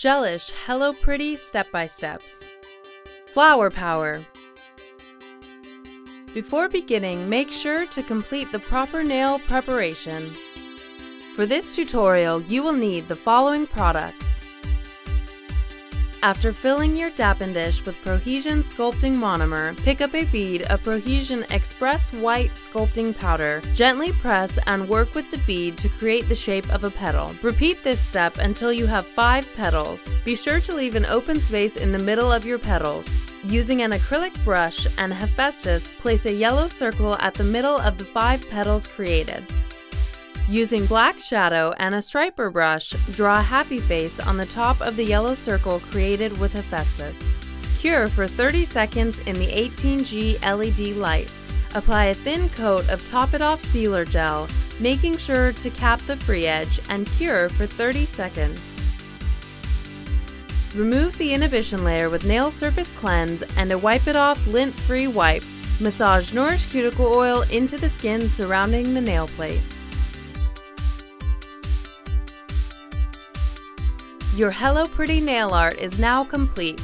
Gelish Hello Pretty Step by Steps. Flower Power. Before beginning, make sure to complete the proper nail preparation. For this tutorial, you will need the following products. After filling your Dappen dish with Prohesion Sculpting Monomer, pick up a bead of Prohesion Express White Sculpting Powder. Gently press and work with the bead to create the shape of a petal. Repeat this step until you have five petals. Be sure to leave an open space in the middle of your petals. Using an acrylic brush and Hephaestus, place a yellow circle at the middle of the five petals created. Using black shadow and a striper brush, draw a happy face on the top of the yellow circle created with Hephaestus. Cure for 30 seconds in the 18G LED light. Apply a thin coat of Top It Off Sealer Gel, making sure to cap the free edge, and cure for 30 seconds. Remove the inhibition layer with Nail Surface Cleanse and a Wipe It Off lint-free wipe. Massage Nourish Cuticle Oil into the skin surrounding the nail plate. Your Hello Pretty nail art is now complete.